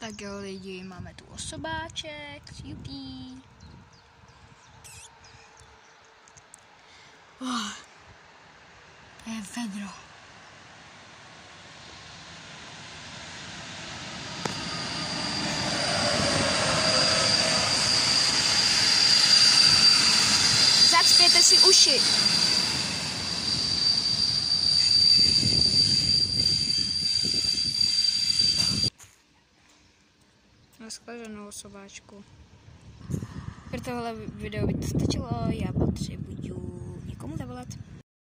Tak jo lidi, máme tu osobáček, jupí. Oh, je vedro. Zacpěte si uši. скаженого собачку. Критовала відео відстачило я.